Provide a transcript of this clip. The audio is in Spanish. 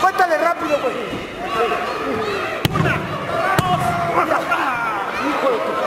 Cuéntale rápido, güey. Una, dos, hijo de tu